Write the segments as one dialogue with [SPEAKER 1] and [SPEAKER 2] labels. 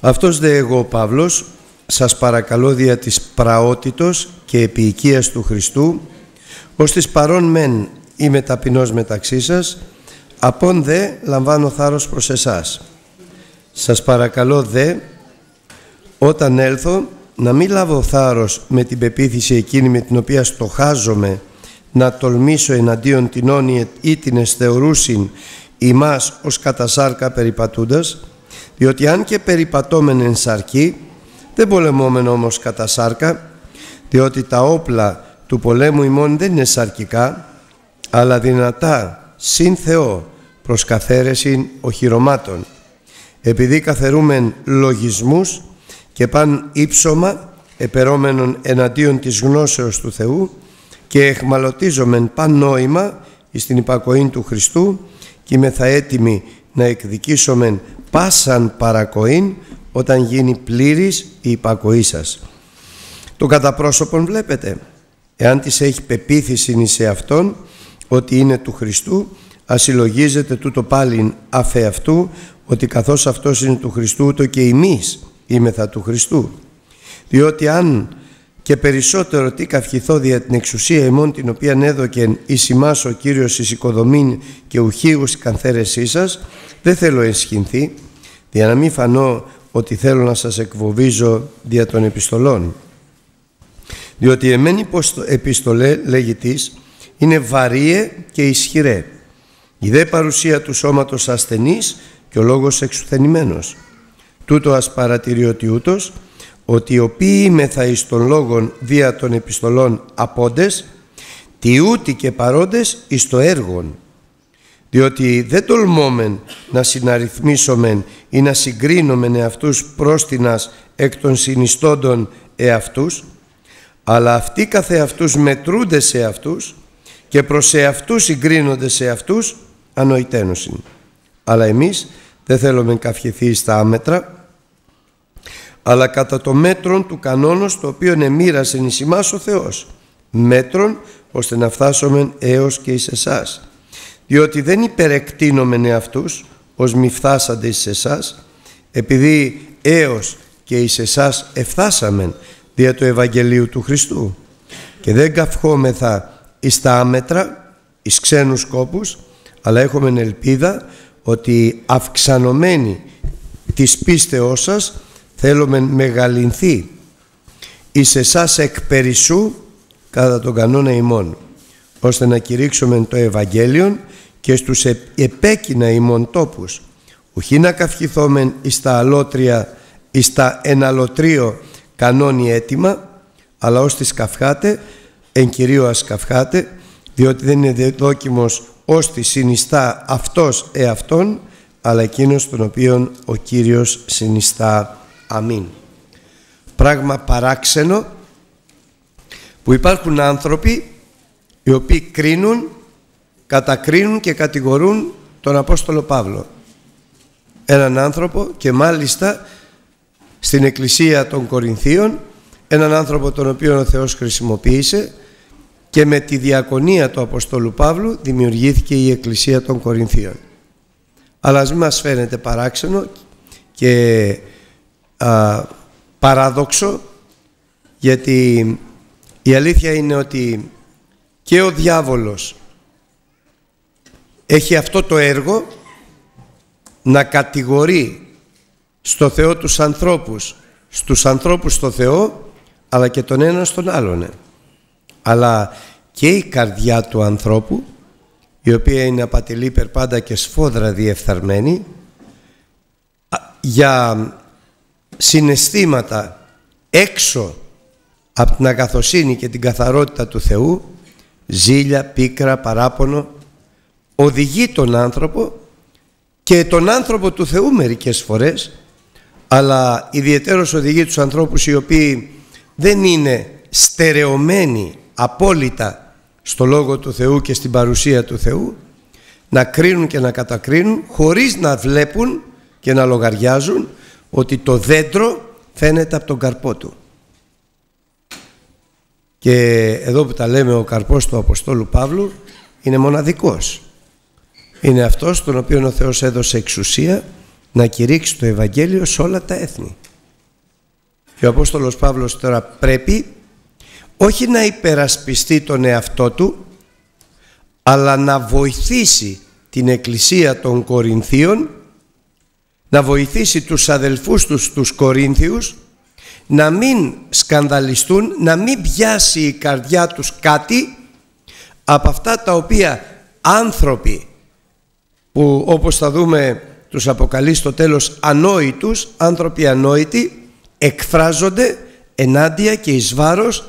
[SPEAKER 1] Αυτός δε εγώ Παύλος σας παρακαλώ δια της πραότητος και επίοικίας του Χριστού ως της παρόν μεν είμαι ταπεινός μεταξύ σας απόν δε λαμβάνω θάρρος προς εσάς. Σας παρακαλώ δε όταν έλθω να μην λάβω θάρρος με την πεποίθηση εκείνη με την οποία στοχάζομαι να τολμήσω εναντίον την όνη ή την εσθεωρούσιν ημάς ως κατασάρκα περιπατούντας διότι αν και περιπατώμεν εν σαρκή δεν πολεμόμεν όμως κατά σάρκα διότι τα όπλα του πολέμου ημών δεν είναι σαρκικά αλλά δυνατά συν Θεό προς καθαίρεση οχυρωμάτων. Επειδή καθερούμεν λογισμούς και παν ύψωμα επερώμενον εναντίον της γνώσεως του Θεού και εχμαλωτίζομεν παν νόημα στην υπακοή του Χριστού και είμαι θα έτοιμοι να εκδικήσομεν πάσαν παρακοήν όταν γίνει πλήρης η υπακοή σας. Το κατά πρόσωπον βλέπετε, εάν της έχει πεποίθηση σε Αυτόν ότι είναι του Χριστού, ασυλλογίζεται τούτο πάλιν αφε αυτού, ότι καθώς Αυτός είναι του Χριστού, το και εμείς είμεθα του Χριστού. Διότι αν και περισσότερο τι καυχηθώ δια την εξουσία ημών την οποία έδωκεν εις ημάς ο Κύριος εις οικοδομήν και ουχίγους κανθέρεσή σας, δεν θέλω ενσχυνθεί, για να μην φανώ ότι θέλω να σας εκβοβίζω δια των επιστολών. Διότι εμένη επιστολέ, λέγει της, είναι βαριέ και ισχυρέ. Η δε παρουσία του σώματος ασθενής και ο λόγος εξουθενημένος. Τούτο ας παρατηρεί ούτως, ότι οι οποίοι μεθα εις των λόγων δια των επιστολών απόντες, τιούτι και παρόντες εις το έργον, διότι δεν τολμόμεν να συναριθμίσομεν ή να συγκρίνομεν εαυτούς πρόστινας εκ των συνιστόντων εαυτούς, αλλά αυτοί καθεαυτούς μετρούνται σε αυτούς και προς εαυτούς συγκρίνονται σε αυτούς ανοητένωσιν. Αλλά εμείς δεν θέλουμε καυχηθεί στα άμετρα, αλλά κατά το μέτρον του κανόνος το οποίο εμμύρασε εις εμάς ο Θεός, μέτρον ώστε να φτάσουμε έως και εις εσάς. Διότι δεν υπερεκτείνομεν εαυτούς ως μη φτάσαντε εις εσάς επειδή έως και εις εσάς εφτάσαμεν δια του Ευαγγελίου του Χριστού. Και δεν καυχόμεθα εις τα άμετρα εις ξένους σκόπους αλλά έχουμε ελπίδα ότι αυξανωμένοι της πίστεώς σας θέλουμε μεγαλυνθεί εις εσάς εκ περισσού κατά τον κανόνα ημών ώστε να κηρύξουμε το Ευαγγέλιο και στους επέκεινα ημών τόπους ουχή να καυχηθόμεν εις τα αλότρια εις τα εναλωτρίο κανόνι έτοιμα αλλά ως τις καυχάτε εν κυρίω ας καυχάτε διότι δεν είναι δόκιμος ως τη συνιστά αυτός εαυτόν αλλά εκείνος τον οποίον ο Κύριος συνιστά. Αμήν. Πράγμα παράξενο που υπάρχουν άνθρωποι οι οποίοι κρίνουν κατακρίνουν και κατηγορούν τον Απόστολο Παύλο. Έναν άνθρωπο και μάλιστα στην Εκκλησία των Κορινθίων έναν άνθρωπο τον οποίο ο Θεός χρησιμοποίησε και με τη διακονία του Αποστόλου Παύλου δημιουργήθηκε η Εκκλησία των Κορινθίων. Αλλά ας μην μας φαίνεται παράξενο και α, παράδοξο γιατί η αλήθεια είναι ότι και ο διάβολος έχει αυτό το έργο να κατηγορεί στο Θεό τους ανθρώπους, στους ανθρώπους στο Θεό, αλλά και τον ένα στον άλλον. Αλλά και η καρδιά του ανθρώπου, η οποία είναι απατηλή περπάντα και σφόδρα διεφθαρμένη, για συναισθήματα έξω από την αγαθοσύνη και την καθαρότητα του Θεού, ζήλια, πίκρα, παράπονο, οδηγεί τον άνθρωπο και τον άνθρωπο του Θεού μερικές φορές αλλά ιδιαίτερος οδηγεί τους ανθρώπους οι οποίοι δεν είναι στερεωμένοι απόλυτα στο Λόγο του Θεού και στην παρουσία του Θεού να κρίνουν και να κατακρίνουν χωρίς να βλέπουν και να λογαριάζουν ότι το δέντρο φαίνεται από τον καρπό του. Και εδώ που τα λέμε ο καρπός του Αποστόλου Παύλου είναι μοναδικός είναι αυτός τον οποίο ο Θεός έδωσε εξουσία να κηρύξει το Ευαγγέλιο σε όλα τα έθνη. Και ο Απόστολος Παύλος τώρα πρέπει όχι να υπερασπιστεί τον εαυτό του αλλά να βοηθήσει την Εκκλησία των Κορινθίων να βοηθήσει τους αδελφούς τους τους Κορίνθιους να μην σκανδαλιστούν, να μην πιάσει η καρδιά τους κάτι από αυτά τα οποία άνθρωποι που όπως θα δούμε τους αποκαλεί στο τέλος ανόητους, άνθρωποι ανόητοι εκφράζονται ενάντια και εις βάρος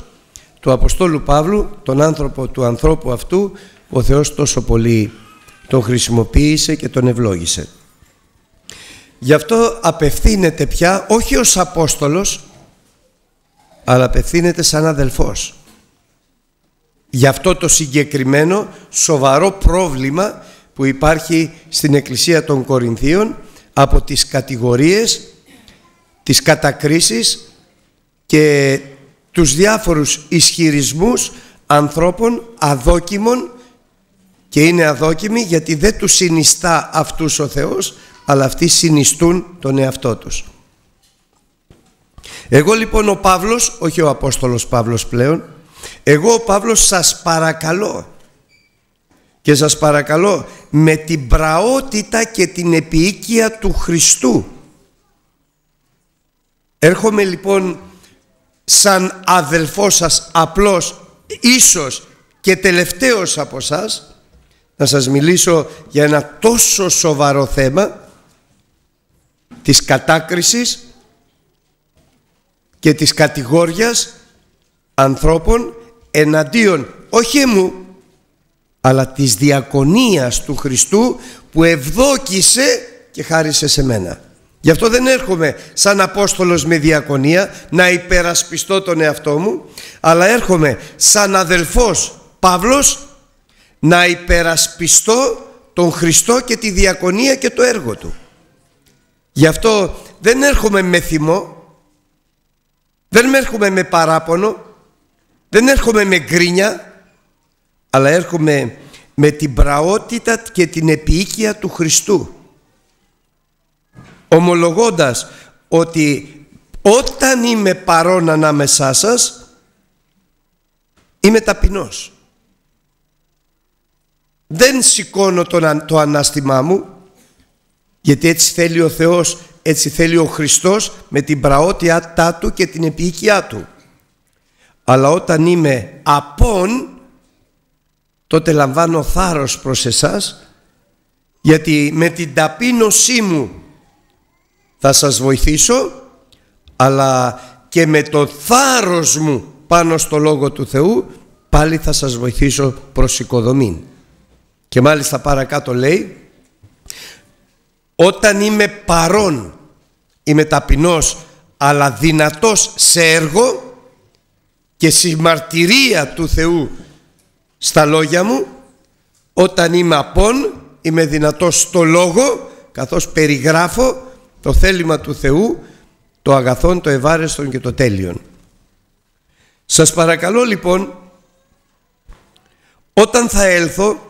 [SPEAKER 1] του Αποστόλου Παύλου, τον άνθρωπο του ανθρώπου αυτού ο Θεός τόσο πολύ τον χρησιμοποίησε και τον ευλόγησε. Γι' αυτό απευθύνεται πια όχι ως Απόστολος αλλά απευθύνεται σαν αδελφός. Γι' αυτό το συγκεκριμένο σοβαρό πρόβλημα που υπάρχει στην Εκκλησία των Κορινθίων από τις κατηγορίες, τις κατακρίσεις και τους διάφορους ισχυρισμούς ανθρώπων αδόκιμων και είναι αδόκιμοι γιατί δεν τους συνιστά αυτούς ο Θεός αλλά αυτοί συνιστούν τον εαυτό τους. Εγώ λοιπόν ο Παύλος, όχι ο Απόστολος Παύλος πλέον, εγώ ο Παύλος σας παρακαλώ και σας παρακαλώ με την πραότητα και την επίοικια του Χριστού. Έρχομαι λοιπόν σαν αδελφός σας απλός, ίσως και τελευταίος από σας να σας μιλήσω για ένα τόσο σοβαρό θέμα της κατάκρισης και της κατηγόριας ανθρώπων εναντίον όχι εμού αλλά της διακονίας του Χριστού που ευδόκησε και χάρισε σε μένα. Γι' αυτό δεν έρχομαι σαν Απόστολος με διακονία να υπερασπιστώ τον εαυτό μου αλλά έρχομαι σαν αδελφός Παύλος να υπερασπιστώ τον Χριστό και τη διακονία και το έργο του. Γι' αυτό δεν έρχομαι με θυμό, δεν έρχομαι με παράπονο, δεν έρχομαι με γκρίνια, αλλά έρχομαι με την πραότητα και την επίοικια του Χριστού. Ομολογώντας ότι όταν είμαι παρόν ανάμεσά σας, είμαι ταπεινός. Δεν σηκώνω το ανάστημά μου, γιατί έτσι θέλει ο Θεός, έτσι θέλει ο Χριστός με την πραότητά Του και την επίοικιά Του. Αλλά όταν είμαι απόν, τότε λαμβάνω θάρρος προς εσάς, γιατί με την ταπείνωσή μου θα σας βοηθήσω, αλλά και με το θάρρος μου πάνω στο Λόγο του Θεού, πάλι θα σας βοηθήσω προς οικοδομή. Και μάλιστα παρακάτω λέει όταν είμαι παρόν είμαι ταπεινός αλλά δυνατός σε έργο και συμμαρτυρία του Θεού στα λόγια μου όταν είμαι απόν είμαι δυνατός στο λόγο καθώς περιγράφω το θέλημα του Θεού το αγαθόν, το ευάρεστον και το τέλειον. Σας παρακαλώ λοιπόν όταν θα έλθω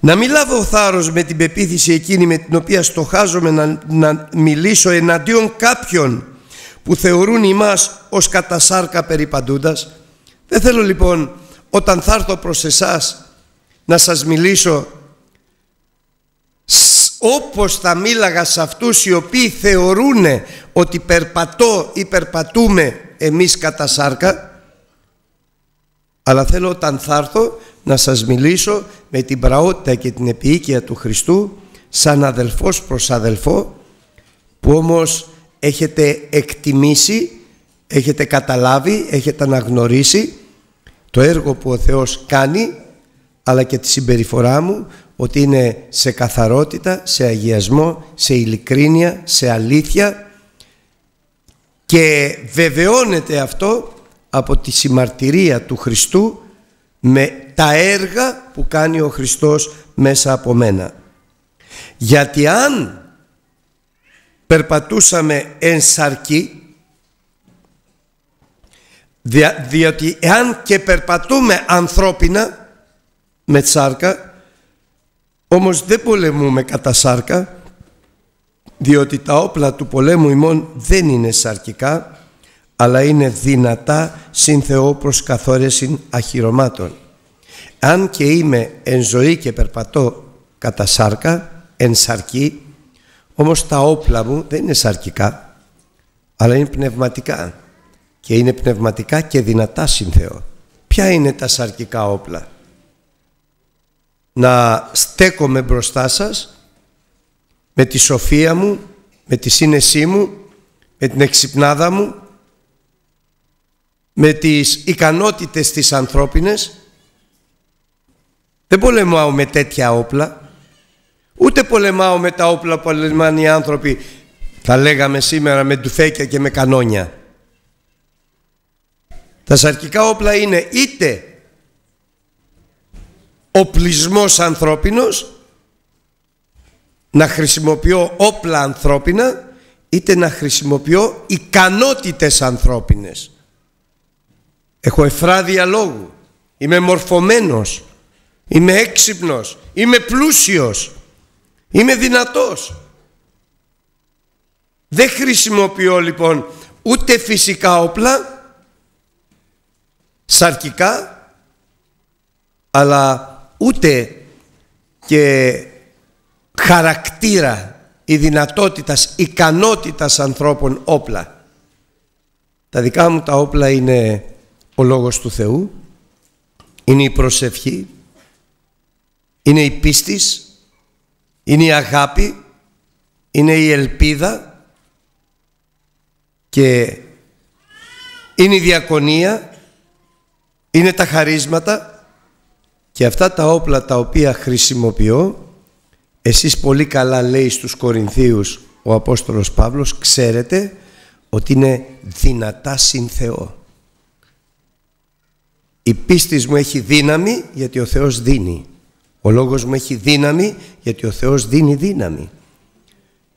[SPEAKER 1] να μην λάβω θάρρος με την πεποίθηση εκείνη με την οποία στοχάζομαι να, να μιλήσω εναντίον κάποιων που θεωρούν ημάς ως κατασάρκα περιπαντούντας. Δεν θέλω λοιπόν όταν θα έρθω προς εσάς να σας μιλήσω όπως θα μίλαγα σε αυτούς οι οποίοι θεωρούν ότι περπατώ ή περπατούμε εμείς κατά σάρκα αλλά θέλω όταν θα έρθω να σας μιλήσω με την πραότητα και την επίοικια του Χριστού σαν αδελφός προς αδελφό που όμως έχετε εκτιμήσει, έχετε καταλάβει, έχετε αναγνωρίσει το έργο που ο Θεός κάνει αλλά και τη συμπεριφορά μου ότι είναι σε καθαρότητα, σε αγιασμό, σε ειλικρίνεια, σε αλήθεια. Και βεβαιώνεται αυτό από τη συμμαρτυρία του Χριστού με τα έργα που κάνει ο Χριστός μέσα από μένα. Γιατί αν περπατούσαμε εν σαρκή, διότι εάν και περπατούμε ανθρώπινα με σάρκα, όμως δεν πολεμούμε κατά σάρκα, διότι τα όπλα του πολέμου ημών δεν είναι σαρκικά, αλλά είναι δυνατά συν Θεό προς καθόρεσιν αχυρωμάτων. Αν και είμαι εν ζωή και περπατώ κατά σάρκα, εν σαρκή, όμως τα όπλα μου δεν είναι σαρκικά, αλλά είναι πνευματικά και είναι πνευματικά και δυνατά συν Θεό. Ποια είναι τα σαρκικά όπλα; Να στέκομαι μπροστά σας με τη σοφία μου, με τη σύνεσή μου, με την εξυπνάδα μου, με τις ικανότητες της ανθρώπινες. Δεν πολεμάω με τέτοια όπλα, ούτε πολεμάω με τα όπλα που πολεμάνε οι άνθρωποι, τα λέγαμε σήμερα με ντουφέκια και με κανόνια. Τα σαρκικά όπλα είναι είτε οπλισμός ανθρώπινος να χρησιμοποιώ όπλα ανθρώπινα είτε να χρησιμοποιώ ικανότητες ανθρώπινες. Έχω εφράδια λόγου, είμαι μορφωμένος, είμαι έξυπνος, είμαι πλούσιος, είμαι δυνατός. Δεν χρησιμοποιώ λοιπόν ούτε φυσικά όπλα, σαρκικά, αλλά ούτε και χαρακτήρα η δυνατότητας, ικανότητας ανθρώπων όπλα. Τα δικά μου τα όπλα είναι ο Λόγος του Θεού, είναι η προσευχή, είναι η πίστης, είναι η αγάπη, είναι η ελπίδα και είναι η διακονία, είναι τα χαρίσματα και αυτά τα όπλα τα οποία χρησιμοποιώ εσείς πολύ καλά λέει στους Κορινθίους ο Απόστολος Παύλος ξέρετε ότι είναι δυνατά συν Θεό. Η πίστη μου έχει δύναμη γιατί ο Θεός δίνει. Ο λόγος μου έχει δύναμη γιατί ο Θεός δίνει δύναμη.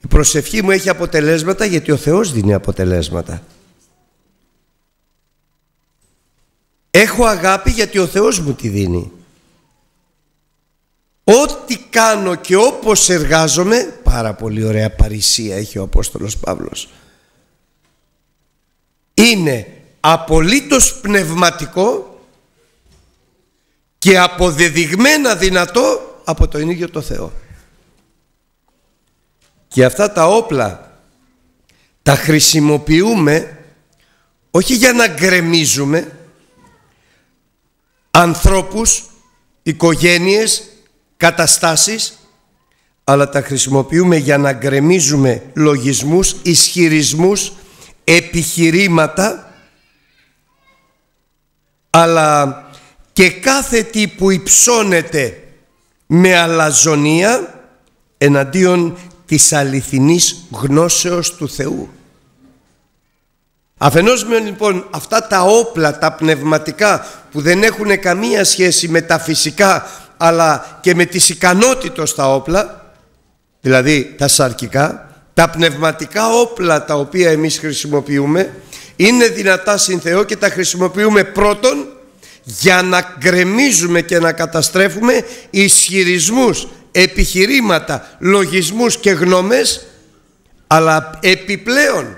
[SPEAKER 1] Η προσευχή μου έχει αποτελέσματα γιατί ο Θεός δίνει αποτελέσματα. Έχω αγάπη γιατί ο Θεός μου τη δίνει. Ό,τι κάνω και όπως εργάζομαι, πάρα πολύ ωραία παρησία έχει ο Απόστολος Παύλος, είναι απολύτως πνευματικό και αποδεδειγμένα δυνατό από τον ίδιο το Θεό. Και αυτά τα όπλα τα χρησιμοποιούμε όχι για να γκρεμίζουμε ανθρώπους, οικογένειες, καταστάσεις αλλά τα χρησιμοποιούμε για να γκρεμίζουμε λογισμούς, ισχυρισμούς, επιχειρήματα αλλά και κάθε τι που υψώνεται με αλαζονία εναντίον της αληθινής γνώσεως του Θεού. Αφενός με λοιπόν αυτά τα όπλα, τα πνευματικά που δεν έχουν καμία σχέση με τα φυσικά αλλά και με τις ικανότητες τα όπλα, δηλαδή τα σαρκικά, τα πνευματικά όπλα τα οποία εμείς χρησιμοποιούμε είναι δυνατά συν Θεό και τα χρησιμοποιούμε πρώτον για να γκρεμίζουμε και να καταστρέφουμε ισχυρισμούς, επιχειρήματα, λογισμούς και γνώμες αλλά επιπλέον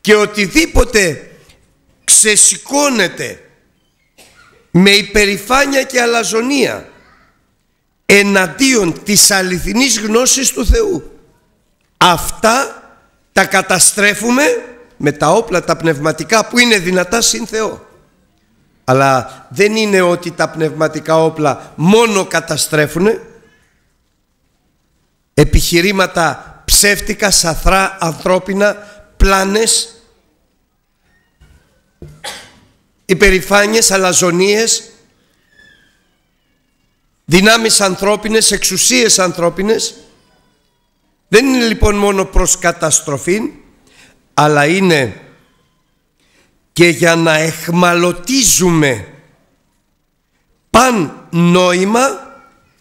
[SPEAKER 1] και οτιδήποτε ξεσηκώνεται με υπερηφάνεια και αλαζονία εναντίον της αληθινής γνώσης του Θεού. Αυτά τα καταστρέφουμε με τα όπλα τα πνευματικά που είναι δυνατά συν Θεό. Αλλά δεν είναι ότι τα πνευματικά όπλα μόνο καταστρέφουν επιχειρήματα ψεύτικα, σαθρά, ανθρώπινα, πλάνες. Υπερηφάνειες, αλαζονίες. Δυνάμεις ανθρώπινες, εξουσίες ανθρώπινες. Δεν είναι λοιπόν μόνο προς καταστροφή αλλά είναι και για να εχμαλωτίζουμε παν νόημα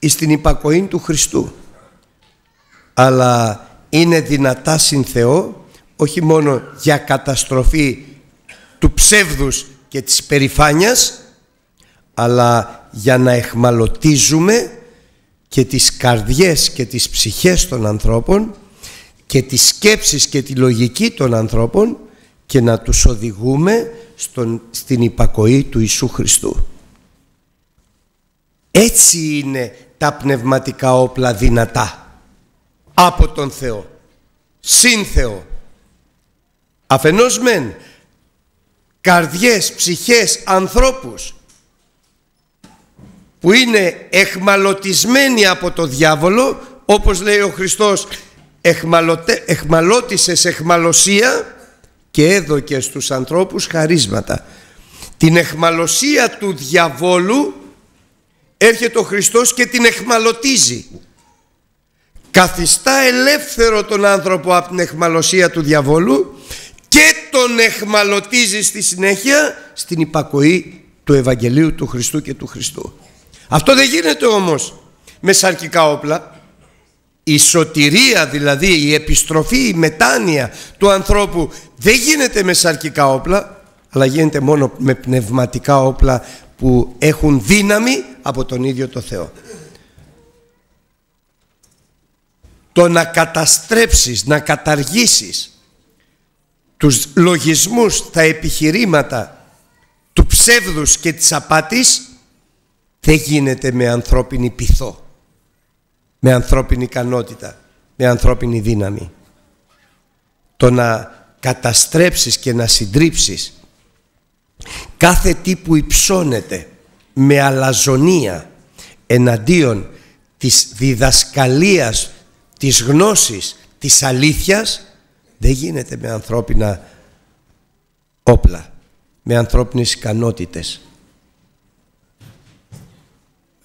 [SPEAKER 1] στην υπακοή του Χριστού. Αλλά είναι δυνατά συν Θεό όχι μόνο για καταστροφή του ψεύδους και της περηφάνειας αλλά για να εχμαλωτίζουμε και τις καρδιές και τις ψυχές των ανθρώπων και τις σκέψεις και τη λογική των ανθρώπων και να τους οδηγούμε στον, στην υπακοή του Ιησού Χριστού. Έτσι είναι τα πνευματικά όπλα δυνατά από τον Θεό, συν Θεό. Αφενός μεν καρδιές, ψυχές, ανθρώπους που είναι εχμαλωτισμένοι από το διάβολο όπως λέει ο Χριστός εχμαλωτε, εχμαλώτησες εχμαλωσία και έδωκε στους ανθρώπους χαρίσματα την εχμαλωσία του διαβόλου έρχεται ο Χριστός και την εχμαλωτίζει καθιστά ελεύθερο τον άνθρωπο από την εχμαλωσία του διαβόλου και τον εχμαλωτίζει στη συνέχεια στην υπακοή του Ευαγγελίου του Χριστού και του Χριστού. Αυτό δεν γίνεται όμως με σαρκικά όπλα. Η σωτηρία δηλαδή, η επιστροφή, η μετάνοια του ανθρώπου δεν γίνεται με σαρκικά όπλα, αλλά γίνεται μόνο με πνευματικά όπλα που έχουν δύναμη από τον ίδιο το Θεό. Το να καταστρέψεις, να καταργήσεις τους λογισμούς, τα επιχειρήματα του ψεύδους και της απάτης δεν γίνεται με ανθρώπινη πειθό, με ανθρώπινη ικανότητα, με ανθρώπινη δύναμη. Το να καταστρέψεις και να συντρίψεις κάθε τι που υψώνεται με αλαζονία εναντίον της διδασκαλίας, της γνώσης, της αλήθειας δεν γίνεται με ανθρώπινα όπλα, με ανθρώπινες ικανότητες.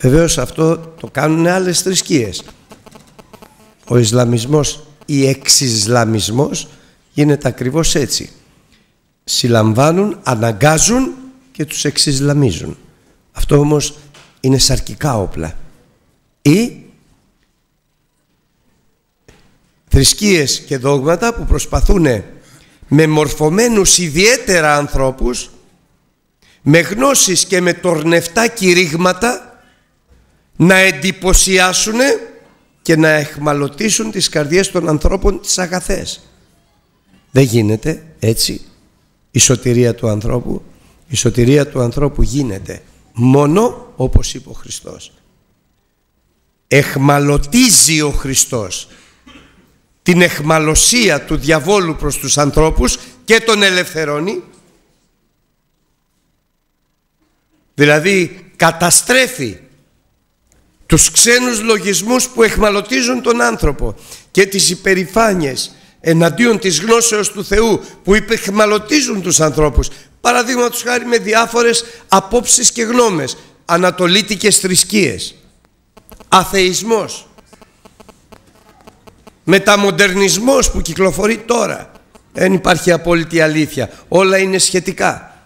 [SPEAKER 1] Βεβαίως αυτό το κάνουν άλλες θρησκείες. Ο Ισλαμισμός ή εξισλαμισμός γίνεται ακριβώς έτσι. Συλλαμβάνουν, αναγκάζουν και τους εξισλαμίζουν. Αυτό όμως είναι σαρκικά όπλα. Ή θρησκείες και δόγματα που προσπαθούν με μορφωμένους ιδιαίτερα ανθρώπους με γνώσεις και με τορνευτά κηρύγματα να εντυπωσιάσουν και να εχμαλωτήσουν τις καρδιές των ανθρώπων τις αγαθές. Δεν γίνεται έτσι η σωτηρία του ανθρώπου. Η σωτηρία του ανθρώπου γίνεται μόνο όπως είπε ο Χριστός. Εχμαλωτίζει ο Χριστός την εχμαλωσία του διαβόλου προς τους ανθρώπους και τον ελευθερώνει δηλαδή καταστρέφει τους ξένους λογισμούς που εχμαλωτίζουν τον άνθρωπο και τις υπερηφάνειες εναντίον της γνώσεως του Θεού που υπεχμαλωτίζουν τους ανθρώπους. Παραδείγματος χάρη με διάφορες απόψεις και γνώμες ανατολίτικες θρησκείες αθεισμός μεταμοντερνισμός που κυκλοφορεί τώρα. Δεν υπάρχει απόλυτη αλήθεια. Όλα είναι σχετικά.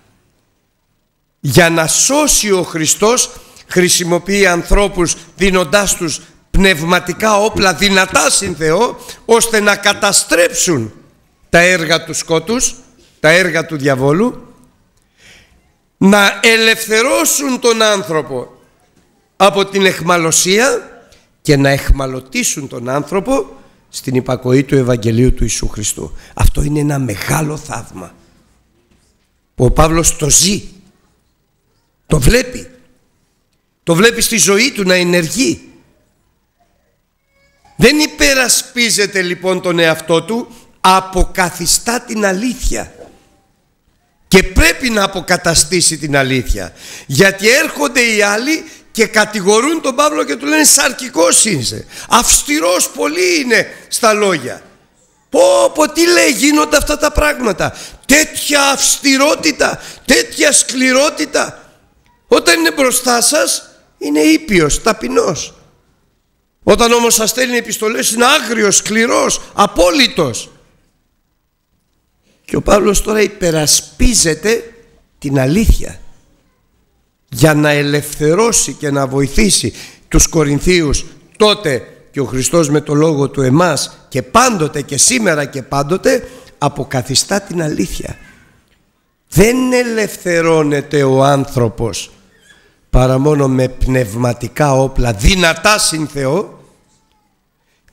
[SPEAKER 1] Για να σώσει ο Χριστός χρησιμοποιεί ανθρώπους δίνοντάς τους πνευματικά όπλα δυνατά συν Θεό ώστε να καταστρέψουν τα έργα του σκότους τα έργα του διαβόλου να ελευθερώσουν τον άνθρωπο από την εχμαλωσία και να εχμαλωτήσουν τον άνθρωπο στην υπακοή του Ευαγγελίου του Ιησού Χριστού. Αυτό είναι ένα μεγάλο θαύμα που ο Παύλος το ζει, το βλέπει, το βλέπεις στη ζωή του να ενεργεί. Δεν υπερασπίζεται λοιπόν τον εαυτό του, αποκαθιστά την αλήθεια. Και πρέπει να αποκαταστήσει την αλήθεια. Γιατί έρχονται οι άλλοι και κατηγορούν τον Παύλο και του λένε σαρκικός είσαι. Αυστηρός πολύ είναι στα λόγια πω πω τι λέει γίνονται αυτά τα πράγματα. Τέτοια αυστηρότητα τέτοια σκληρότητα. Όταν είναι μπροστά σας είναι ήπιος, ταπεινός. Όταν όμως σας στέλνει επιστολές είναι άγριος, σκληρός, απόλυτος. Και ο Παύλος τώρα υπερασπίζεται την αλήθεια. Για να ελευθερώσει και να βοηθήσει τους Κορινθίους τότε και ο Χριστός με το λόγο του εμάς και πάντοτε και σήμερα και πάντοτε αποκαθιστά την αλήθεια. Δεν ελευθερώνεται ο άνθρωπος παρά μόνο με πνευματικά όπλα δυνατά συν Θεό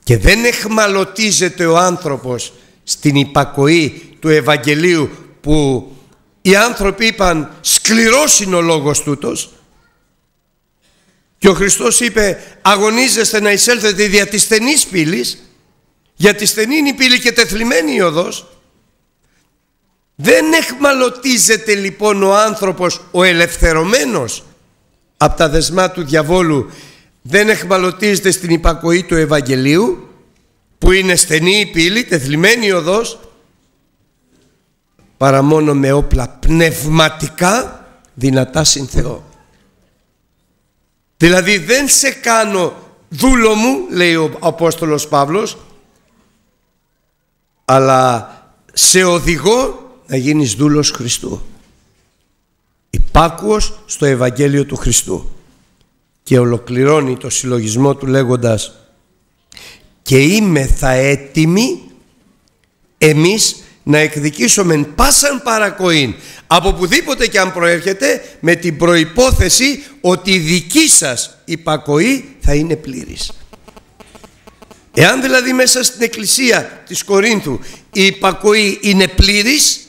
[SPEAKER 1] και δεν εχμαλωτίζεται ο άνθρωπος στην υπακοή του Ευαγγελίου που οι άνθρωποι είπαν σκληρός είναι ο λόγος τούτος και ο Χριστός είπε αγωνίζεστε να εισέλθετε δια της στενής πύλης γιατί στενή είναι η πύλη και τεθλιμένη η οδός δεν εχμαλωτίζεται λοιπόν ο άνθρωπος ο ελευθερωμένος από τα δεσμά του διαβόλου δεν εχμαλωτίζεται στην υπακοή του Ευαγγελίου που είναι στενή η πύλη, τεθλιμένη η οδός παρά μόνο με όπλα πνευματικά δυνατά συν Θεό. Δηλαδή δεν σε κάνω δούλο μου, λέει ο Απόστολος Παύλος, αλλά σε οδηγώ να γίνεις δούλος Χριστού. Υπάκουος στο Ευαγγέλιο του Χριστού. Και ολοκληρώνει το συλλογισμό του λέγοντας «Και είμαι θα έτοιμοι εμείς να εκδικήσουμε πάσαν παρακοήν από πουδήποτε και αν προέρχεται με την προϋπόθεση ότι η δική σας υπακοή θα είναι πλήρης. Εάν δηλαδή μέσα στην εκκλησία της Κορίνθου η υπακοή είναι πλήρης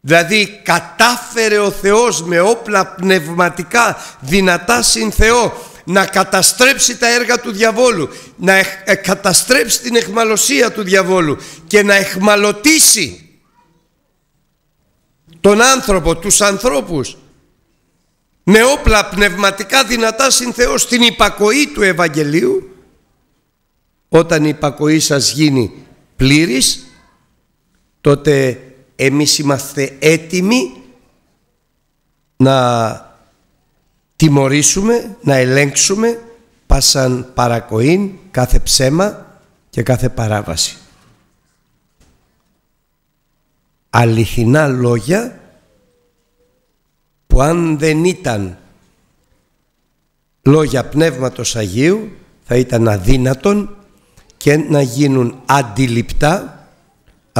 [SPEAKER 1] δηλαδή κατάφερε ο Θεός με όπλα πνευματικά δυνατά συν Θεό να καταστρέψει τα έργα του διαβόλου, να ε, καταστρέψει την εχμαλωσία του διαβόλου και να εχμαλωτήσει τον άνθρωπο, τους ανθρώπους με όπλα πνευματικά δυνατά συν Θεό στην υπακοή του Ευαγγελίου. Όταν η υπακοή σας γίνει πλήρης τότε εμείς είμαστε έτοιμοι να τιμωρήσουμε, να ελέγξουμε πάσαν παρακοήν κάθε ψέμα και κάθε παράβαση. Αληθινά λόγια που αν δεν ήταν λόγια Πνεύματος Αγίου θα ήταν αδύνατον και να γίνουν αντιληπτά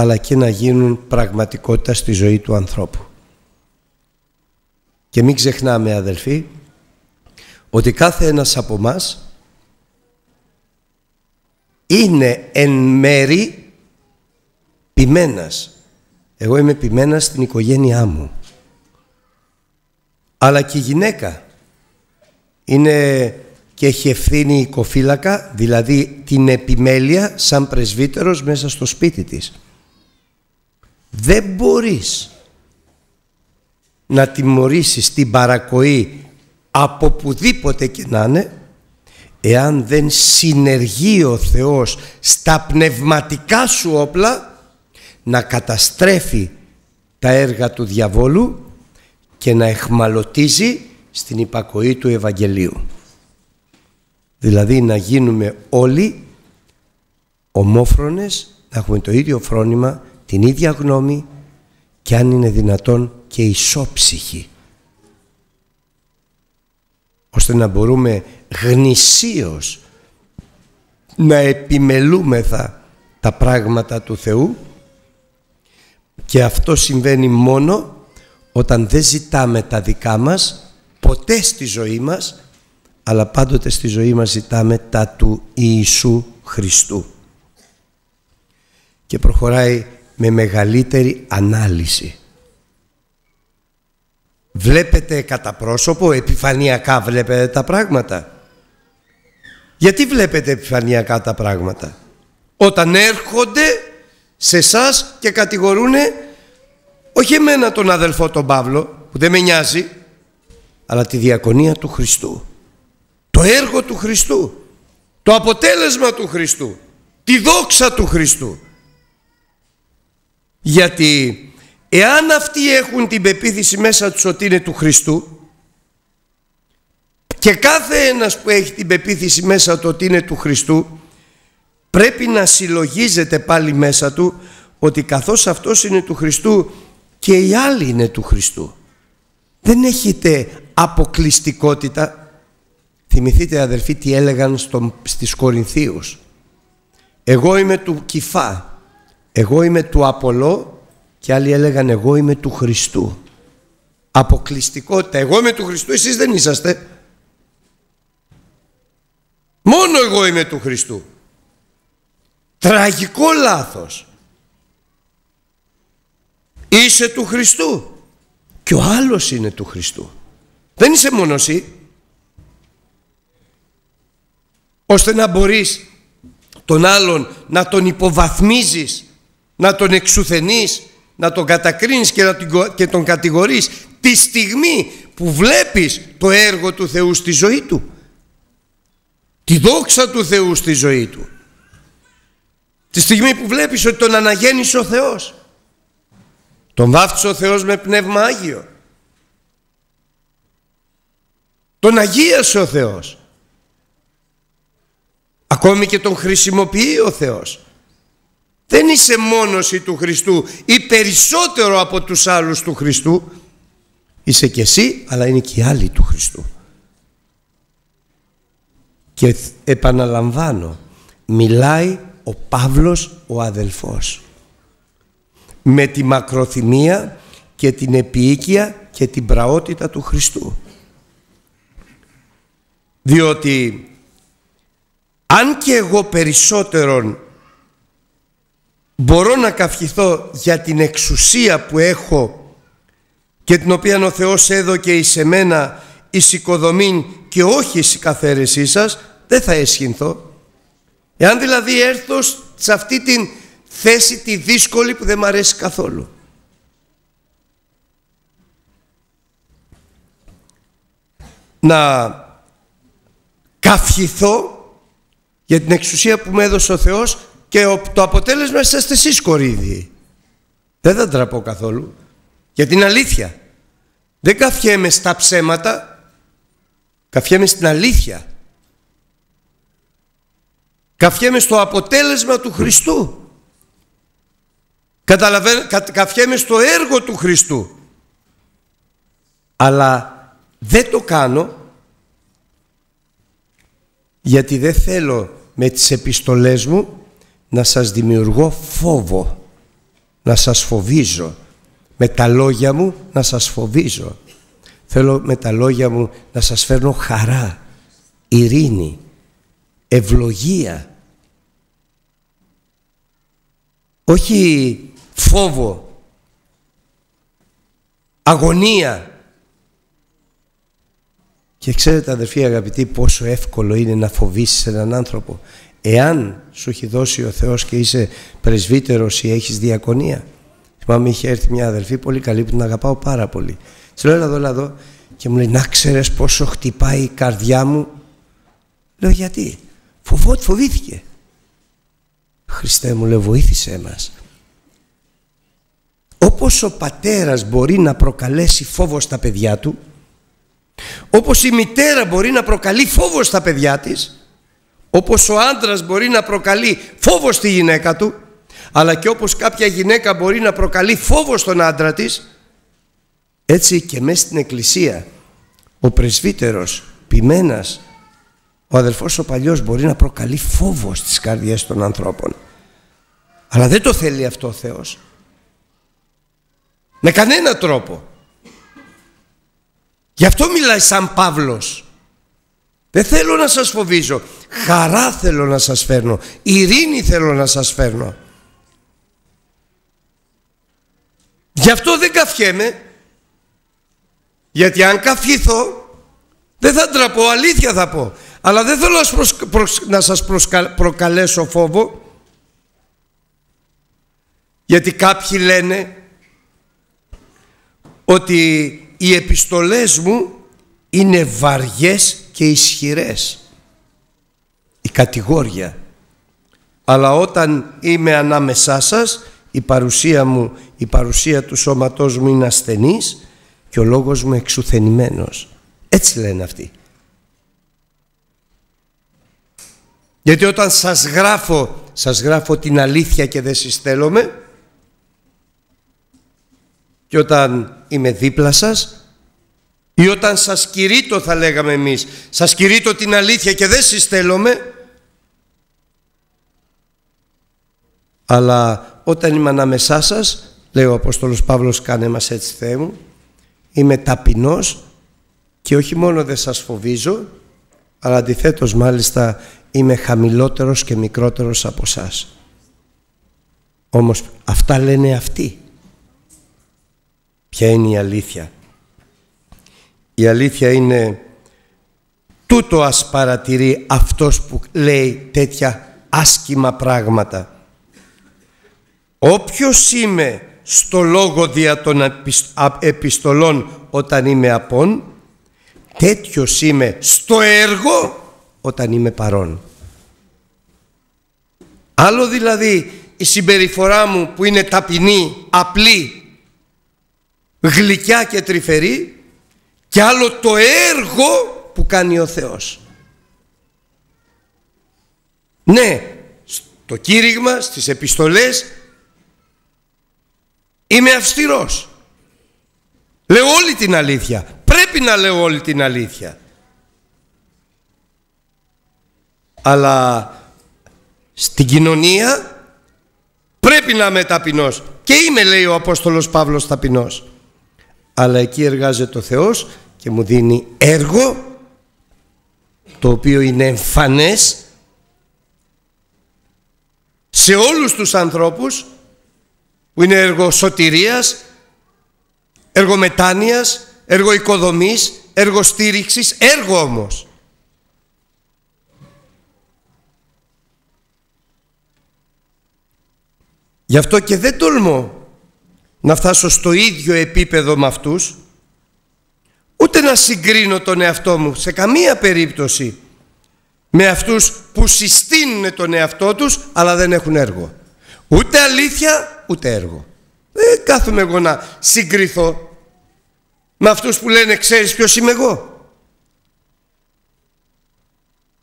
[SPEAKER 1] αλλά και να γίνουν πραγματικότητα στη ζωή του ανθρώπου. Και μην ξεχνάμε αδελφοί ότι κάθε ένας από μας είναι εν μέρη ποιμένας. Εγώ είμαι ποιμένας στην οικογένειά μου. Αλλά και η γυναίκα είναι και έχει ευθύνη οικοφύλακα, δηλαδή την επιμέλεια σαν πρεσβύτερος μέσα στο σπίτι της. Δεν μπορείς να τιμωρήσεις την παρακοή από πουδήποτε και να είναι εάν δεν συνεργεί ο Θεός στα πνευματικά σου όπλα να καταστρέφει τα έργα του διαβόλου και να εχμαλωτίζει στην υπακοή του Ευαγγελίου. Δηλαδή να γίνουμε όλοι ομόφρονες, να έχουμε το ίδιο φρόνημα, την ίδια γνώμη και αν είναι δυνατόν και ισόψυχοι ώστε να μπορούμε γνησίως να επιμελούμεθα τα πράγματα του Θεού. Και αυτό συμβαίνει μόνο όταν δεν ζητάμε τα δικά μας ποτέ στη ζωή μας αλλά πάντοτε στη ζωή μας ζητάμε τα του Ιησού Χριστού. Και προχωράει με μεγαλύτερη ανάλυση Βλέπετε κατά πρόσωπο, επιφανειακά βλέπετε τα πράγματα. Γιατί βλέπετε επιφανειακά τα πράγματα; Όταν έρχονται σε εσάς και κατηγορούν όχι εμένα τον αδελφό τον Παύλο που δεν με νοιάζει αλλά τη διακονία του Χριστού. Το έργο του Χριστού. Το αποτέλεσμα του Χριστού. Τη δόξα του Χριστού. Γιατί Εάν αυτοί έχουν την πεποίθηση μέσα τους ότι είναι του Χριστού και κάθε ένας που έχει την πεποίθηση μέσα του ότι είναι του Χριστού πρέπει να συλλογίζεται πάλι μέσα του ότι καθώς αυτός είναι του Χριστού και οι άλλοι είναι του Χριστού. Δεν έχετε αποκλειστικότητα. Θυμηθείτε αδερφοί τι έλεγαν στο, στις Κορινθίους. Εγώ είμαι του Κυφά, εγώ είμαι του Απολό και άλλοι έλεγαν εγώ είμαι του Χριστού. Αποκλειστικότητα. Εγώ είμαι του Χριστού, εσείς δεν είσαστε. Μόνο εγώ είμαι του Χριστού. Τραγικό λάθος. Είσαι του Χριστού και ο άλλος είναι του Χριστού. Δεν είσαι μόνο εσύ. Ώστε να μπορείς τον άλλον να τον υποβαθμίζεις, να τον εξουθενείς, να τον κατακρίνεις και, να τον, και τον κατηγορείς τη στιγμή που βλέπεις το έργο του Θεού στη ζωή του. Τη δόξα του Θεού στη ζωή του. Τη στιγμή που βλέπεις ότι τον αναγέννησε ο Θεός. Τον βάφτισε ο Θεός με πνεύμα Άγιο. Τον αγίασε ο Θεός. Ακόμη και τον χρησιμοποιεί ο Θεός. Δεν είσαι μόνος του Χριστού ή περισσότερο από τους άλλους του Χριστού. Είσαι και εσύ αλλά είναι και οι άλλοι του Χριστού. Και επαναλαμβάνω, μιλάει ο Παύλος ο αδελφός με τη μακροθυμία και την επίοικια και την πραότητα του Χριστού. Διότι αν και εγώ περισσότερον μπορώ να καυχηθώ για την εξουσία που έχω και την οποία ο Θεός έδωκε εις εμένα εις οικοδομήν και όχι εις καθαίρεσή σας δεν θα εσχυνθώ. Εάν δηλαδή έρθω σε αυτή την θέση τη δύσκολη που δεν μ' αρέσει καθόλου. Να καυχηθώ για την εξουσία που μου έδωσε ο Θεός και το αποτέλεσμα είσαστε εσείς κορίδι. Δεν θα τραπώ καθόλου. Για την αλήθεια. Δεν καφιέμαι στα ψέματα. Καφιέμαι στην αλήθεια. Καφιέμαι στο αποτέλεσμα του Χριστού. Καταλαβαίνω, καφιέμαι στο έργο του Χριστού. Αλλά δεν το κάνω γιατί δεν θέλω με τις επιστολές μου να σας δημιουργώ φόβο, να σας φοβίζω. Με τα λόγια μου να σας φοβίζω. Θέλω με τα λόγια μου να σας φέρνω χαρά, ειρήνη, ευλογία. Όχι φόβο, αγωνία, και ξέρετε αδερφοί αγαπητοί πόσο εύκολο είναι να φοβήσεις έναν άνθρωπο. Εάν σου έχει δώσει ο Θεός και είσαι πρεσβύτερος ή έχεις διακονία. Θυμάμαι είχε έρθει μια αδερφή πολύ καλή που την αγαπάω πάρα πολύ. Της λέω έλα εδώ, έλα εδώ και μου λέει να ξέρεις πόσο χτυπάει η καρδιά μου. Λέω γιατί; Φοβό, φοβήθηκε. Χριστέ μου λέει βοήθησέ μας. Όπως ο πατέρας μπορεί να προκαλέσει φόβο στα παιδιά του όπως η μητέρα μπορεί να προκαλεί φόβο στα παιδιά της, όπως ο άντρας μπορεί να προκαλεί φόβος στη γυναίκα του, αλλά και όπως κάποια γυναίκα μπορεί να προκαλεί φόβος στον άντρα της, έτσι και μέσα στην εκκλησία ο πρεσβύτερος, ποιμένας, ο αδελφός ο παλιός μπορεί να προκαλεί φόβος στις καρδιές των ανθρώπων. Αλλά δεν το θέλει αυτό ο Θεός. Με κανένα τρόπο. Γι' αυτό μιλάει σαν Παύλος. Δεν θέλω να σας φοβίζω. Χαρά θέλω να σας φέρνω. Ειρήνη θέλω να σας φέρνω. Γι' αυτό δεν καφιέμαι. Γιατί αν καφιθώ δεν θα τραπώ, αλήθεια θα πω. Αλλά δεν θέλω να σας προκαλέσω φόβο. Γιατί κάποιοι λένε ότι οι επιστολές μου είναι βαριές και ισχυρές. Η κατηγόρια. Αλλά όταν είμαι ανάμεσά σας η παρουσία μου η παρουσία του σώματός μου είναι ασθενής και ο λόγος μου εξουθενημένος. Έτσι λένε αυτοί. Γιατί όταν σας γράφω σας γράφω την αλήθεια και δεν συστέλομαι και όταν είμαι δίπλα σας ή όταν σας κηρύττω θα λέγαμε εμείς σας κηρύττω την αλήθεια και δεν συστέλομαι αλλά όταν είμαι ανάμεσά σας λέει ο Απόστολος Παύλος κάνε μας έτσι Θεέ μου είμαι ταπεινός και όχι μόνο δεν σας φοβίζω αλλά αντιθέτως μάλιστα είμαι χαμηλότερος και μικρότερος από σας Όμως αυτά λένε αυτοί. Ποια είναι η αλήθεια; Η αλήθεια είναι τούτο ας παρατηρεί αυτός που λέει τέτοια άσκημα πράγματα. Όποιος είμαι στο λόγο δια των επιστολών όταν είμαι απόν, τέτοιος είμαι στο έργο όταν είμαι παρόν. Άλλο δηλαδή η συμπεριφορά μου που είναι ταπεινή, απλή, γλυκιά και τρυφερή και άλλο το έργο που κάνει ο Θεός. Ναι, στο κήρυγμα, στις επιστολές είμαι αυστηρός. Λέω όλη την αλήθεια. Πρέπει να λέω όλη την αλήθεια. Αλλά στην κοινωνία πρέπει να είμαι ταπεινός. Και είμαι λέει ο Απόστολος Παύλος ταπεινός. Αλλά εκεί εργάζεται ο Θεός και μου δίνει έργο το οποίο είναι εμφανές σε όλους τους ανθρώπους που είναι έργο σωτηρίας, έργο μετάνοιας, έργο οικοδομής, έργο στήριξης, έργο όμως. Γι' αυτό και δεν τολμώ να φτάσω στο ίδιο επίπεδο με αυτούς ούτε να συγκρίνω τον εαυτό μου σε καμία περίπτωση με αυτούς που συστήνουν τον εαυτό τους αλλά δεν έχουν έργο. Ούτε αλήθεια ούτε έργο. Δεν κάθομαι εγώ να συγκριθώ με αυτούς που λένε ξέρεις ποιος είμαι εγώ.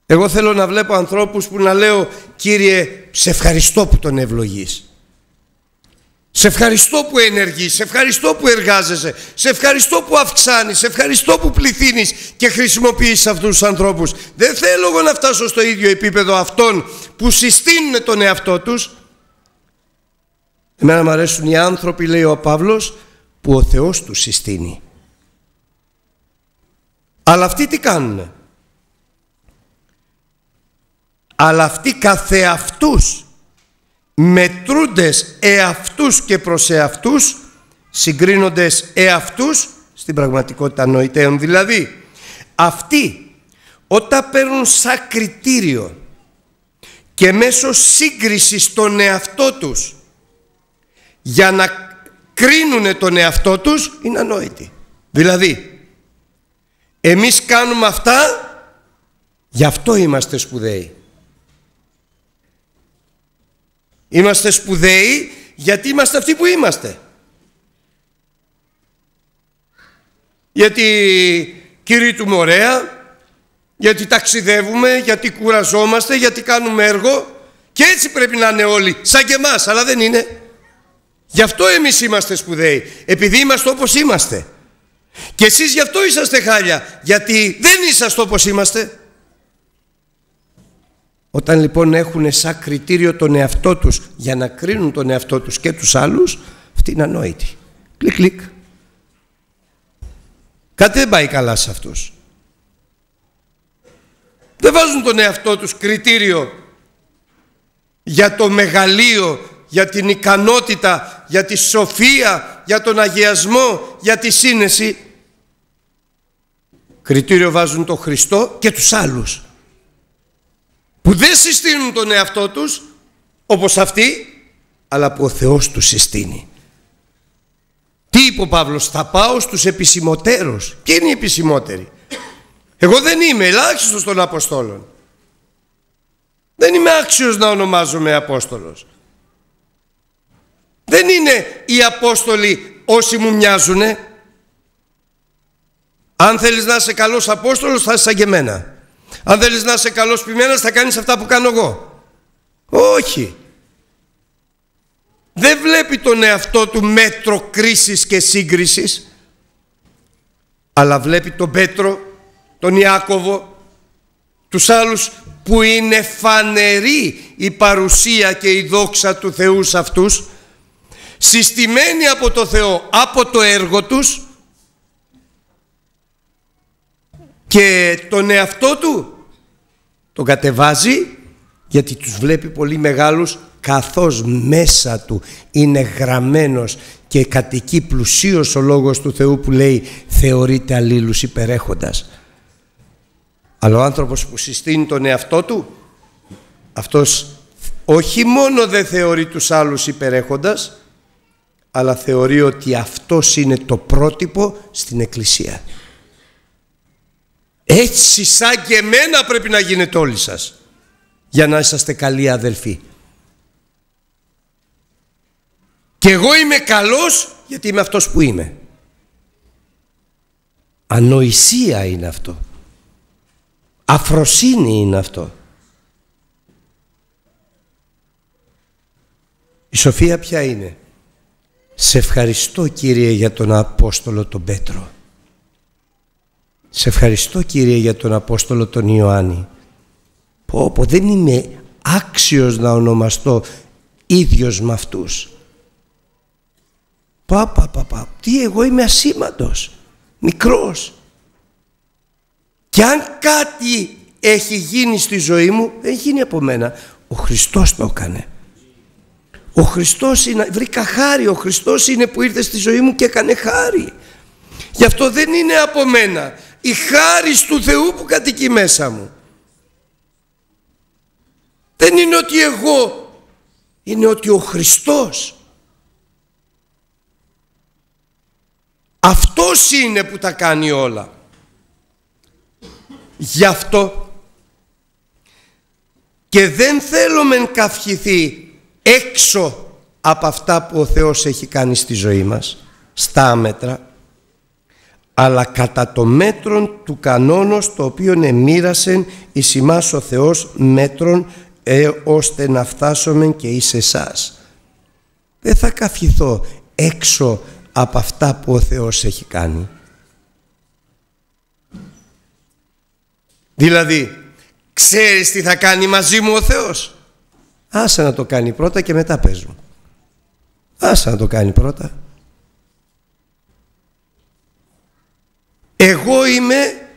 [SPEAKER 1] Εγώ θέλω να βλέπω ανθρώπους που να λέω Κύριε σε ευχαριστώ που τον ευλογείς. Σε ευχαριστώ που ενεργείς, σε ευχαριστώ που εργάζεσαι, σε ευχαριστώ που αυξάνεις, σε ευχαριστώ που πληθύνεις και χρησιμοποιείς αυτούς τους ανθρώπους. Δεν θέλω εγώ να φτάσω στο ίδιο επίπεδο αυτών που συστήνουν τον εαυτό τους. Εμένα μου αρέσουν οι άνθρωποι, λέει ο Παύλος, που ο Θεός τους συστήνει. Αλλά αυτοί τι κάνουνε; Αλλά αυτοί καθεαυτούς μετρούντες εαυτούς και προς εαυτούς συγκρίνοντες εαυτούς στην πραγματικότητα νοητέων. Δηλαδή αυτοί όταν παίρνουν σαν κριτήριο και μέσω σύγκρισης τον εαυτό τους για να κρίνουν τον εαυτό τους είναι ανόητοι. Δηλαδή εμείς κάνουμε αυτά γι' αυτό είμαστε σπουδαίοι Είμαστε σπουδαίοι γιατί είμαστε αυτοί που είμαστε. Γιατί κηρύττουμε ωραία, γιατί ταξιδεύουμε, γιατί κουραζόμαστε, γιατί κάνουμε έργο και έτσι πρέπει να είναι όλοι, σαν και εμάς, αλλά δεν είναι. Γι' αυτό εμείς είμαστε σπουδαίοι, επειδή είμαστε όπως είμαστε. Και εσείς γι' αυτό είσαστε χάλια, γιατί δεν είσαστε όπως είμαστε. Όταν λοιπόν έχουν σαν κριτήριο τον εαυτό τους για να κρίνουν τον εαυτό τους και τους άλλους, αυτοί είναι ανόητοι. Κλικ κλικ. Κάτι δεν πάει καλά σε αυτούς. Δεν βάζουν τον εαυτό τους κριτήριο για το μεγαλείο, για την ικανότητα, για τη σοφία, για τον αγιασμό, για τη σύνεση. Κριτήριο βάζουν τον Χριστό και τους άλλους που δεν συστήνουν τον εαυτό τους όπως αυτοί αλλά που ο Θεός τους συστήνει. Τι είπε ο Παύλος, θα πάω στους επισημωτέρους. Ποιοι είναι οι επισημότεροι; Εγώ δεν είμαι ελάχιστος των Αποστόλων. Δεν είμαι άξιος να ονομάζομαι Απόστολος. Δεν είναι οι Απόστολοι όσοι μου μοιάζουνε. Αν θέλεις να είσαι καλός Απόστολος θα είσαι σαν και εμένα. Αν θέλεις να είσαι καλός ποιμένας θα κάνεις αυτά που κάνω εγώ. Όχι. Δεν βλέπει τον εαυτό του μέτρο κρίσης και σύγκρισης αλλά βλέπει τον Πέτρο, τον Ιάκωβο, τους άλλους που είναι φανερή η παρουσία και η δόξα του Θεού σε αυτούς συστημένοι από το Θεό, από το έργο τους και τον εαυτό του τον κατεβάζει γιατί τους βλέπει πολύ μεγάλους καθώς μέσα του είναι γραμμένος και κατοικεί πλουσίως ο Λόγος του Θεού που λέει θεωρείται αλλήλους υπερέχοντας. Αλλά ο άνθρωπος που συστήνει τον εαυτό του αυτός όχι μόνο δεν θεωρεί τους άλλους υπερέχοντας αλλά θεωρεί ότι αυτός είναι το πρότυπο στην Εκκλησία. Έτσι σαν και εμένα πρέπει να γίνετε όλοι σας για να είσαστε καλοί αδελφοί. Και εγώ είμαι καλός γιατί είμαι αυτός που είμαι. Ανοησία είναι αυτό. Αφροσύνη είναι αυτό. Η σοφία ποια είναι; Σε ευχαριστώ Κύριε για τον Απόστολο τον Πέτρο. Σε ευχαριστώ Κύριε για τον Απόστολο τον Ιωάννη. Πω πω δεν είμαι άξιος να ονομαστώ ίδιος με αυτούς. Πα, πα, πα, πα. Τι εγώ είμαι ασήμαντος, μικρός. Και αν κάτι έχει γίνει στη ζωή μου, δεν γίνει από μένα. Ο Χριστός το έκανε. Ο Χριστός είναι, βρήκα χάρη, ο Χριστός είναι που ήρθε στη ζωή μου και έκανε χάρη. Γι' αυτό δεν είναι από μένα. Η χάρη του Θεού που κατοικεί μέσα μου. Δεν είναι ότι εγώ, είναι ότι ο Χριστός. Αυτός είναι που τα κάνει όλα. Γι' αυτό και δεν θέλω μεν καυχηθεί έξω από αυτά που ο Θεός έχει κάνει στη ζωή μας, στα άμετρα, αλλά κατά το μέτρον του κανόνος το οποίο εμμύρασεν εις ημάς ο Θεός μέτρον ε, ώστε να φτάσουμε και εις εσάς. Δεν θα καυχηθώ έξω από αυτά που ο Θεός έχει κάνει. Δηλαδή, ξέρεις τι θα κάνει μαζί μου ο Θεός; Άσε να το κάνει πρώτα και μετά πες μου. Άσε να το κάνει πρώτα. Εγώ είμαι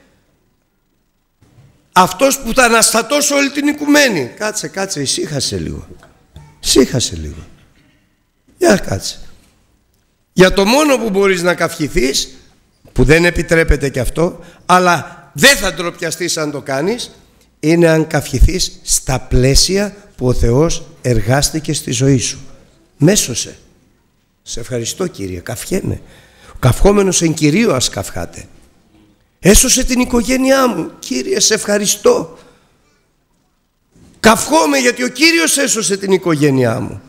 [SPEAKER 1] αυτός που θα αναστατώσω όλη την οικουμένη. Κάτσε, κάτσε, ησύχασε λίγο. Ησύχασε λίγο. Για κάτσε. Για το μόνο που μπορείς να καυχηθείς, που δεν επιτρέπεται και αυτό, αλλά δεν θα ντροπιαστείς αν το κάνεις, είναι αν καυχηθείς στα πλαίσια που ο Θεός εργάστηκε στη ζωή σου. Μέσωσε. Σε ευχαριστώ Κύριε, καυχέμαι. Ο καυχόμενος εν Κυρίω ας καυχάτε. Έσωσε την οικογένειά μου. Κύριε, σε ευχαριστώ. Καυχόμαι γιατί ο Κύριος έσωσε την οικογένειά μου.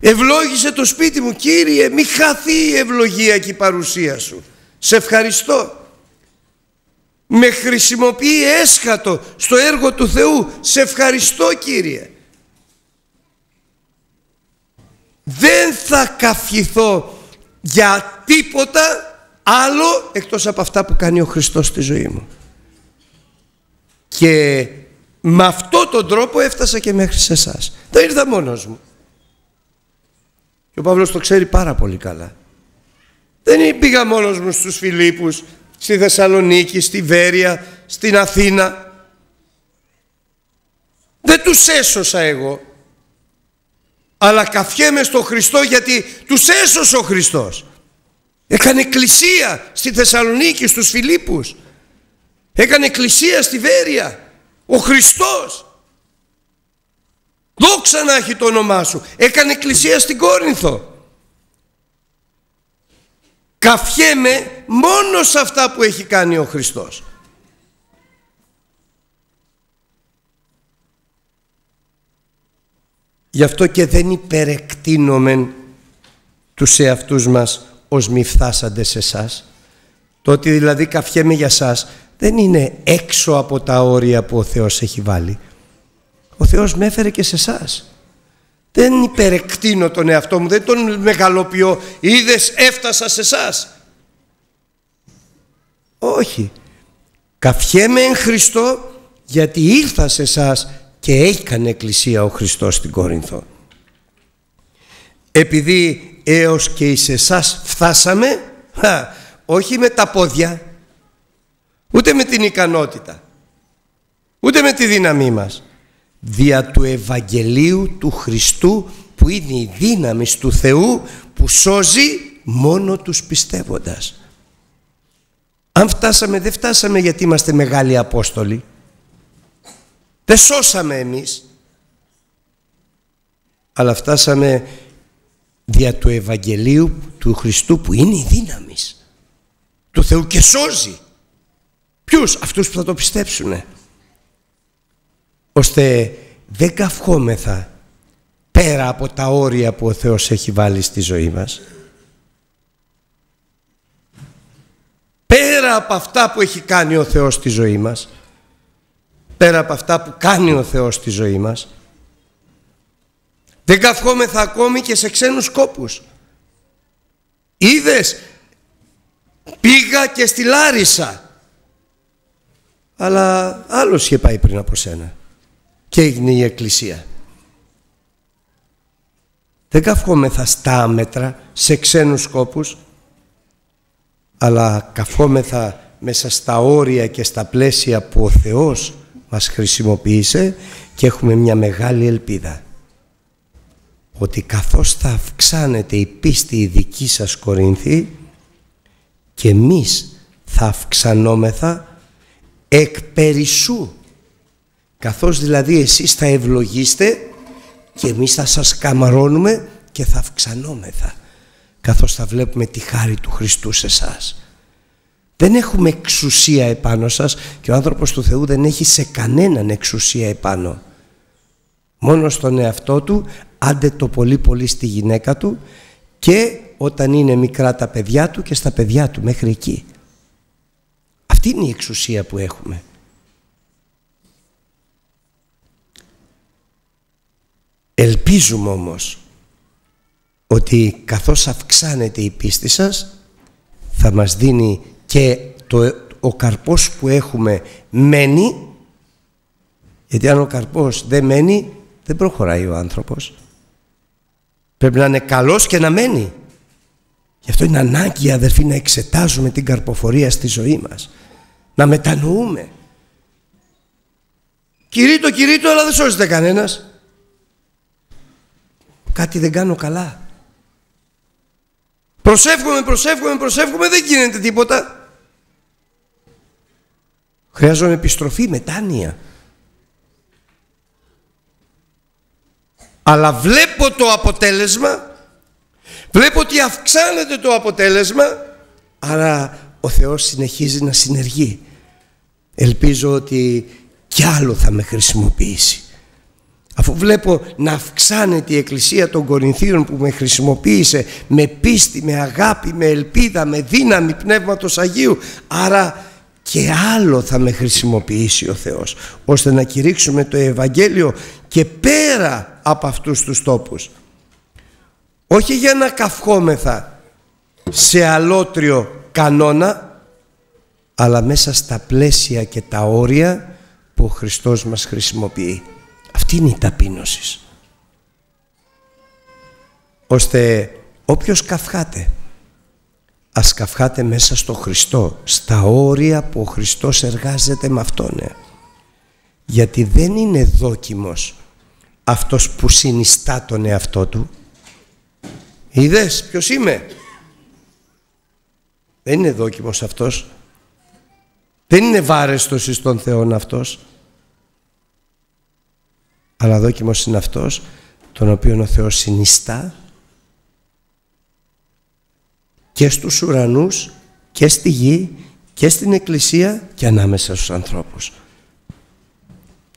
[SPEAKER 1] Ευλόγησε το σπίτι μου. Κύριε, μη χαθεί η ευλογία και η παρουσία σου. Σε ευχαριστώ με χρησιμοποιεί έσχατο στο έργο του Θεού. Σε ευχαριστώ Κύριε. Δεν θα καυχηθώ για τίποτα άλλο εκτός από αυτά που κάνει ο Χριστός στη ζωή μου. Και με αυτό τον τρόπο έφτασα και μέχρι σε εσάς. Δεν ήρθα μόνος μου. Και ο Παύλος το ξέρει πάρα πολύ καλά. Δεν πήγα μόνος μου στους Φιλίππους στη Θεσσαλονίκη, στη Βέρεια, στην Αθήνα. Δεν τους έσωσα εγώ. Αλλά καφιέμαι στο Χριστό γιατί τους έσωσε ο Χριστός. Έκανε εκκλησία στη Θεσσαλονίκη, στους Φιλίππους. Έκανε εκκλησία στη Βέρεια. Ο Χριστός. Δόξα να έχει το όνομά σου. Έκανε εκκλησία στην Κόρινθο καφιέμαι μόνος σε αυτά που έχει κάνει ο Χριστός. Γι' αυτό και δεν υπερεκτείνομεν τους εαυτούς μας ως μη φτάσαντες σε εσάς. Το ότι δηλαδή καφιέμαι για σας δεν είναι έξω από τα όρια που ο Θεός έχει βάλει. Ο Θεός με έφερε και σε εσάς. Δεν υπερεκτείνω τον εαυτό μου, δεν τον μεγαλοποιώ. Είδες έφτασα σε εσάς. Όχι. Καφιέμαι εν Χριστώ γιατί ήρθα σε εσάς και έκανε εκκλησία ο Χριστός στην Κόρινθο. Επειδή έως και εις εσάς φτάσαμε, όχι με τα πόδια, ούτε με την ικανότητα, ούτε με τη δύναμή μας, δια του Ευαγγελίου του Χριστού που είναι η δύναμη του Θεού που σώζει μόνο τους πιστεύοντας. Αν φτάσαμε, δεν φτάσαμε γιατί είμαστε μεγάλοι Απόστολοι. Δεν σώσαμε εμείς. Αλλά φτάσαμε δια του Ευαγγελίου του Χριστού που είναι η δύναμη του Θεού και σώζει. Ποιους, αυτούς που θα το πιστέψουνε. Ώστε δεν καυχόμεθα πέρα από τα όρια που ο Θεός έχει βάλει στη ζωή μας. Πέρα από αυτά που έχει κάνει ο Θεός στη ζωή μας. Πέρα από αυτά που κάνει ο Θεός στη ζωή μας. Δεν καυχόμεθα ακόμη και σε ξένους κόπους. Είδες, πήγα και στη Λάρισα. Αλλά άλλος είχε πάει πριν από σένα. Και έγινε η εκκλησία. Δεν καυχόμεθα στα άμετρα, σε ξένους σκόπους, αλλά καυχόμεθα μέσα στα όρια και στα πλαίσια που ο Θεός μας χρησιμοποίησε και έχουμε μια μεγάλη ελπίδα ότι καθώς θα αυξάνεται η πίστη η δική σας Κορίνθη και εμείς θα αυξανόμεθα εκ περισσού καθώς δηλαδή εσείς θα ευλογήσετε και εμείς θα σας καμαρώνουμε και θα αυξανόμεθα καθώς θα βλέπουμε τη χάρη του Χριστού σε εσάς. Δεν έχουμε εξουσία επάνω σας και ο άνθρωπος του Θεού δεν έχει σε κανέναν εξουσία επάνω. Μόνο στον εαυτό του, άντε το πολύ πολύ στη γυναίκα του και όταν είναι μικρά τα παιδιά του και στα παιδιά του μέχρι εκεί. Αυτή είναι η εξουσία που έχουμε. Ελπίζουμε όμως ότι καθώς αυξάνεται η πίστη σας θα μας δίνει και το, ο καρπός που έχουμε μένει γιατί αν ο καρπός δεν μένει δεν προχωράει ο άνθρωπος πρέπει να είναι καλός και να μένει. Γι' αυτό είναι ανάγκη αδερφοί να εξετάζουμε την καρποφορία στη ζωή μας. Να μετανοούμε. Κηρύττω κηρύττω αλλά δεν σώζεται κανένας. Κάτι δεν κάνω καλά. Προσεύχομαι, προσεύχομαι, προσεύχομαι, δεν γίνεται τίποτα. Χρειάζομαι επιστροφή, μετάνοια. Αλλά βλέπω το αποτέλεσμα, βλέπω ότι αυξάνεται το αποτέλεσμα, άρα ο Θεός συνεχίζει να συνεργεί. Ελπίζω ότι κι άλλο θα με χρησιμοποιήσει. Αφού βλέπω να αυξάνεται η Εκκλησία των Κορινθίων που με χρησιμοποίησε με πίστη, με αγάπη, με ελπίδα, με δύναμη Πνεύματος Αγίου άρα και άλλο θα με χρησιμοποιήσει ο Θεός ώστε να κηρύξουμε το Ευαγγέλιο και πέρα από αυτούς τους τόπους όχι για να καυχόμεθα σε αλότριο κανόνα αλλά μέσα στα πλαίσια και τα όρια που ο Χριστός μας χρησιμοποιεί. Αυτή είναι η ταπείνωση. Ώστε όποιος καυχάται, ας καυχάται μέσα στο Χριστό, στα όρια που ο Χριστός εργάζεται με Αυτόν. Ε. Γιατί δεν είναι δόκιμος αυτός που συνιστά τον εαυτό του. Είδες ποιος είμαι; Δεν είναι δόκιμος αυτός. Δεν είναι βάρεστος εις τον Θεόν αυτός αλλά δόκιμος είναι αυτός τον οποίο ο Θεός συνιστά και στους ουρανούς και στη γη και στην εκκλησία και ανάμεσα στους ανθρώπους.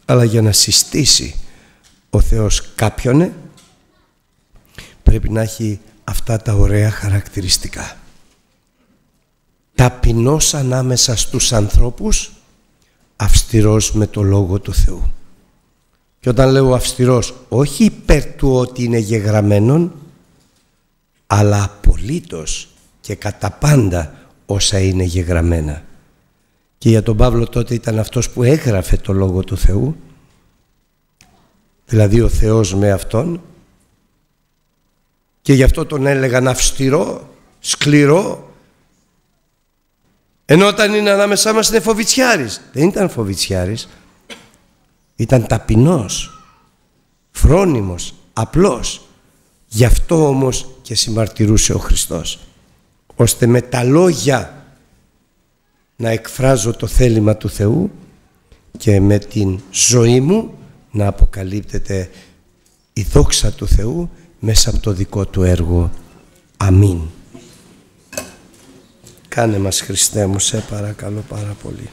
[SPEAKER 1] Αλλά για να συστήσει ο Θεός κάποιον πρέπει να έχει αυτά τα ωραία χαρακτηριστικά. Ταπεινός ανάμεσα στους ανθρώπους, αυστηρός με το Λόγο του Θεού. Και όταν λέω αυστηρός, όχι υπέρ του ότι είναι γεγραμμένον, αλλά απολύτως και κατά πάντα όσα είναι γεγραμμένα. Και για τον Παύλο τότε ήταν αυτός που έγραφε το Λόγο του Θεού, δηλαδή ο Θεός με Αυτόν, και γι' αυτό τον έλεγαν αυστηρό, σκληρό, ενώ όταν είναι ανάμεσά μας είναι φοβιτσιάρης. Δεν ήταν φοβιτσιάρης, ήταν ταπεινός φρόνιμος, απλός. Γι' αυτό όμως και συμμαρτυρούσε ο Χριστός, ώστε με τα λόγια να εκφράζω το θέλημα του Θεού και με την ζωή μου να αποκαλύπτεται η δόξα του Θεού μέσα από το δικό του έργο. Αμήν. Κάνε μας Χριστέ μου, σε παρακαλώ πάρα πολύ.